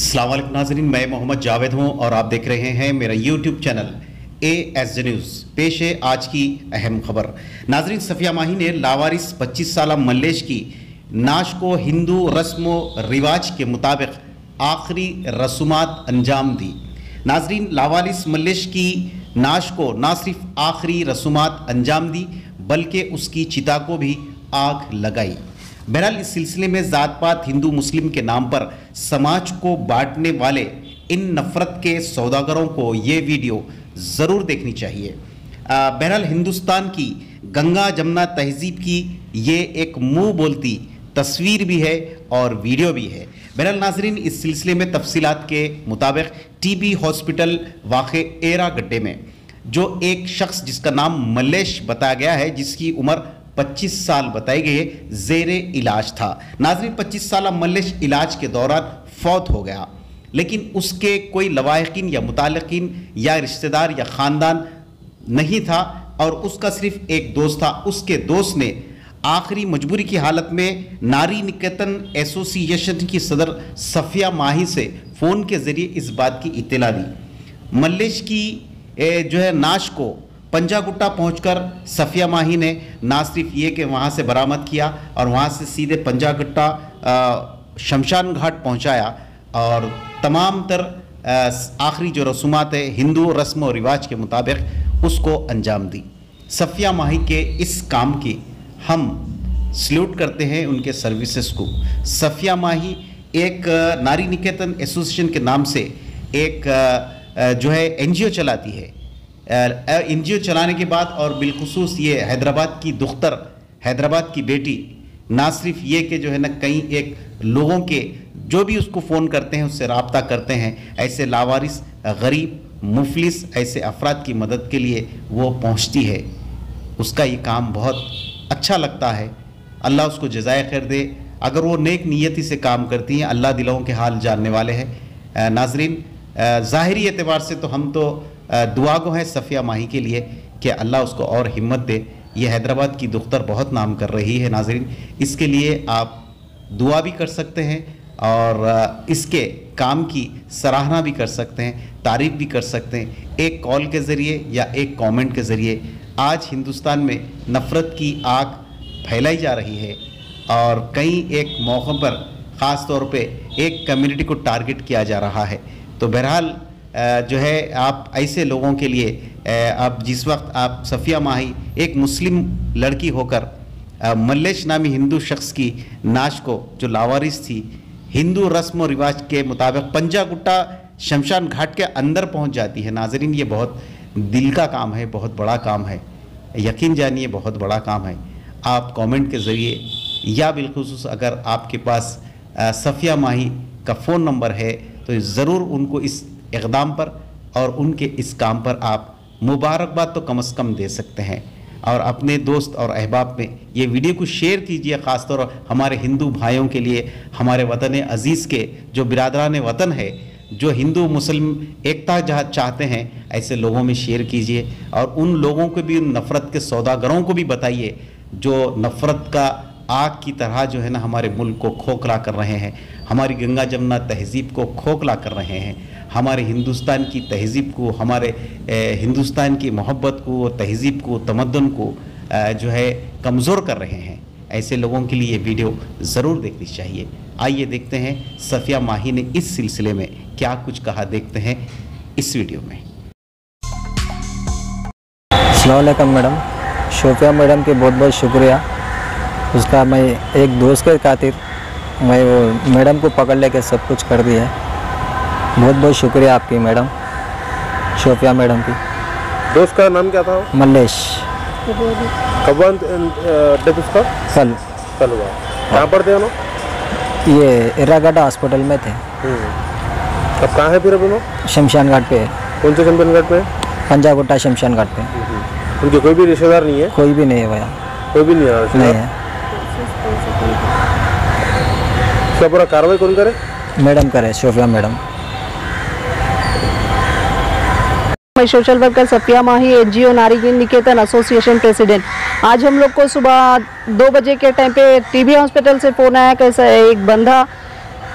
सलाम नाजरीन, मैं मोहम्मद जावेद हूँ और आप देख रहे हैं मेरा YouTube channel A S news पेश है आज की अहम खबर। नाजरीन, सफिया माही ने लावारिस 25 साल मल्लेश की नाश को हिंदू रस्म व रिवाज के मुताबिक आखिरी रसूमात अंजाम दी। नाजरीन, लावारिस मल्लेश की नाश को ना सिर्फ़ आखिरी रसूमात अंजाम दी, बल्कि उसकी चिता को भी आग लगाई। बहरहाल, इस सिलसिले में ज़ात पात हिंदू मुस्लिम के नाम पर समाज को बांटने वाले इन नफ़रत के सौदागरों को ये वीडियो ज़रूर देखनी चाहिए। बहरहाल, हिंदुस्तान की गंगा जमुना तहजीब की ये एक मुँह बोलती तस्वीर भी है और वीडियो भी है। बहरहाल, नाजरीन, इस सिलसिले में तफसीलात के मुताबिक टीबी हॉस्पिटल वाक़ एरा गड्ढे में, जो एक शख्स जिसका नाम मलेश बताया गया है, जिसकी उम्र 25 साल बताई गई जेर इलाज था। नाजरीन 25 साल मल्लिश इलाज के दौरान फौत हो गया। लेकिन उसके कोई लवाकिन या मुतलकिन या रिश्तेदार या ख़ानदान नहीं था और उसका सिर्फ़ एक दोस्त था। उसके दोस्त ने आखिरी मजबूरी की हालत में नारी निकेतन एसोसिएशन की सदर सफ़िया माही से फ़ोन के ज़रिए इस बात की इतला दी। मल्लेश की जो है नाश को पंजागुट्टा पहुंचकर सफ़िया माही ने ना सिर्फ़ ये कि वहाँ से बरामद किया और वहाँ से सीधे पंजागुट्टा शमशान घाट पहुँचाया और तमाम तर आखिरी जो रसूमात है, हिंदू रस्म और रिवाज के मुताबिक उसको अंजाम दी। सफ़िया माही के इस काम की हम सल्यूट करते हैं उनके सर्विसेज़ को। सफ़िया माही एक नारी निकेतन एसोसिएशन के नाम से एक जो है, एनजीओ चलाती है। एनजीओ चलाने के बाद और बिलखसूस ये हैदराबाद की दुख्तर, हैदराबाद की बेटी, ना सिर्फ़ ये कि जो है ना कई एक लोगों के जो भी उसको फ़ोन करते हैं, उससे रबता करते हैं, ऐसे लावारिस, गरीब, मुफलिस, ऐसे अफराद की मदद के लिए वो पहुँचती है। उसका ये काम बहुत अच्छा लगता है। अल्लाह उसको जजाय खैर दे। अगर वो नेक नीयती से काम करती हैं, अल्लाह दिलों के हाल जानने वाले हैं। नाजरीन ज़ाहरी एतबार से तो हम तो दुआ को है सफ़िया माही के लिए कि अल्लाह उसको और हिम्मत दे। ये हैदराबाद की दुख्तर बहुत नाम कर रही है नाजरीन। इसके लिए आप दुआ भी कर सकते हैं और इसके काम की सराहना भी कर सकते हैं, तारीफ़ भी कर सकते हैं, एक कॉल के ज़रिए या एक कमेंट के ज़रिए। आज हिंदुस्तान में नफ़रत की आग फैलाई जा रही है और कई एक मौक़ों पर ख़ास तौर पे एक कम्युनिटी को टारगेट किया जा रहा है। तो बहरहाल जो है, आप ऐसे लोगों के लिए आप जिस वक्त आप सफ़िया माही एक मुस्लिम लड़की होकर मल्लेश नामी हिंदू शख्स की नाश को, जो लावारिस थी, हिंदू रस्म और रिवाज के मुताबिक पंजा गुट्टा शमशान घाट के अंदर पहुँच जाती है। नाजरीन, ये बहुत दिल का काम है, बहुत बड़ा काम है। यकीन जानिए, बहुत बड़ा काम है। आप कमेंट के ज़रिए, या बिलखसूस अगर आपके पास सफ़िया माही का फ़ोन नंबर है तो ज़रूर उनको इस इकदाम पर और उनके इस काम पर आप मुबारकबाद तो कम अज़ कम दे सकते हैं। और अपने दोस्त और अहबाब में ये वीडियो को शेयर कीजिए, ख़ासतौर हमारे हिंदू भाइयों के लिए, हमारे वतन अज़ीज़ के, जो बिरादरान वतन है, जो हिंदू, मुस्लिम, एकता जहाँ चाहते हैं, ऐसे लोगों में शेयर कीजिए। और उन लोगों को भी, उन नफ़रत के सौदागरों को भी बताइए, जो नफ़रत का आग की तरह जो है ना हमारे मुल्क को खोखला कर रहे हैं, हमारी गंगा जमुना तहज़ीब को खोखला कर रहे हैं, हमारे हिंदुस्तान की तहज़ीब को, हमारे हिंदुस्तान की मोहब्बत को, तहज़ीब को तमदन को जो है कमज़ोर कर रहे हैं। ऐसे लोगों के लिए वीडियो ज़रूर देखनी चाहिए। आइए देखते हैं सफ़िया माही ने इस सिलसिले में क्या कुछ कहा, देखते हैं इस वीडियो में। अलैक्म मैडम। शोफिया मैडम के बहुत बहुत शुक्रिया। उसका मैं एक दोस्त के खातिर मैं वो मैडम को पकड़ लेके सब कुछ कर दिया है। बहुत बहुत शुक्रिया आपकी मैडम शोफिया मैडम की। दोस्त का नाम क्या था? मल्लेश। कब डेथ उसका? कल। कल हुआ कहाँ पर थे ये इरागढ़ हॉस्पिटल में थे। हम्म। अब कहाँ है फिर अभी शमशान घाट पे। कौन से शमशान घाट पे? पंजागुट्टा शमशान घाट पे। हम्म। उनके कोई भी रिश्तेदार नहीं है? कोई भी नहीं है भैया। कोई भी नहीं है? नहीं है। इसका पूरा कार्रवाई कौन करे? मैडम करे शोफिया मैडम। मैं social worker Safiya Mahi NGO Nari Niketan association president आज हम लोग को सुबह दो बजे के टाइम पे टीबी हॉस्पिटल से फ़ोन आया कैसा एक बंदा?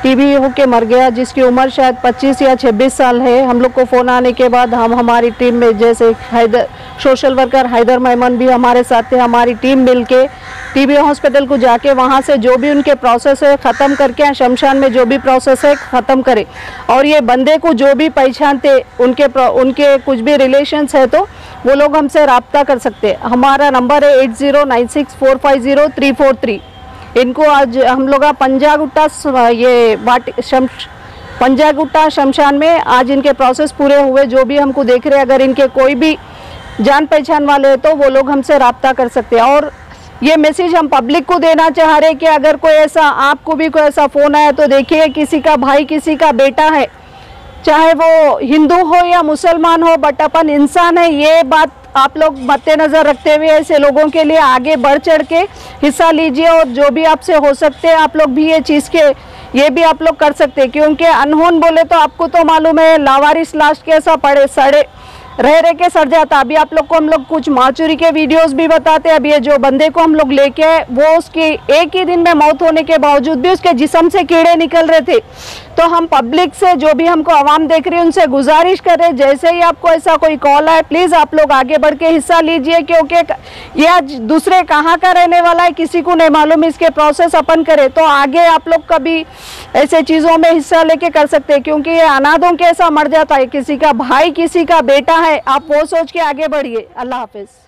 टीबी होके मर गया, जिसकी उम्र शायद 25 या 26 साल है। हम लोग को फ़ोन आने के बाद हम, हमारी टीम में जैसे हैदर, सोशल वर्कर हैदर मेमन भी हमारे साथ थे, हमारी टीम मिल के टीबी हॉस्पिटल को जाके वहाँ से जो भी उनके प्रोसेस है, ख़त्म करके शमशान में जो भी प्रोसेस है, ख़त्म करें। और ये बंदे को जो भी पहचानते उनके उनके कुछ भी रिलेशंस है तो वो लोग हमसे रबता कर सकते हमारा नंबर है eight zero nine six four five zero three four three. इनको आज हम लोग पंजागुट्टा ये वाट, शम, पंजागुट्टा शमशान में आज इनके प्रोसेस पूरे हुए, जो भी हमको देख रहे हैं, अगर इनके कोई भी जान पहचान वाले हैं तो वो लोग हमसे रबता कर सकते हैं। और ये मैसेज हम पब्लिक को देना चाह रहे हैं कि अगर कोई ऐसा, आपको भी कोई ऐसा फ़ोन आया तो देखिए, किसी का भाई, किसी का बेटा है, चाहे वो हिंदू हो या मुसलमान हो बट अपन इंसान है, ये बात आप लोग मद्देनजर रखते हुए ऐसे लोगों के लिए आगे बढ़ चढ़ के हिस्सा लीजिए और जो भी आपसे हो सकते हैं, आप लोग भी ये चीज़ के, ये भी आप लोग कर सकते हैं, क्योंकि अनहोन बोले तो आपको तो मालूम है, लावारिस लाश कैसा पड़े, सड़े। रह रह के सड़ जाता। अभी आप लोग को हम लोग कुछ माचुरी के वीडियोस भी बताते हैं। अभी ये जो बंदे को हम लोग लेके आए, वो उसकी एक ही दिन में मौत होने के बावजूद भी उसके जिसम से कीड़े निकल रहे थे। तो हम पब्लिक से जो भी हमको आवाम देख रही है, उनसे गुजारिश कर जैसे ही आपको ऐसा कोई कॉल आए प्लीज़ आप लोग आगे बढ़ के हिस्सा लीजिए, क्योंकि ये आज दूसरे कहाँ का रहने वाला है? किसी को नहीं मालूम इसके प्रोसेस अपन करे। तो आगे आप लोग कभी ऐसे चीज़ों में हिस्सा लेके कर सकते हैं, क्योंकि ये अनाथों के ऐसा मर जाता है। किसी का भाई, किसी का बेटा है आप वो सोच के आगे बढ़िए। अल्लाह हाफिज़।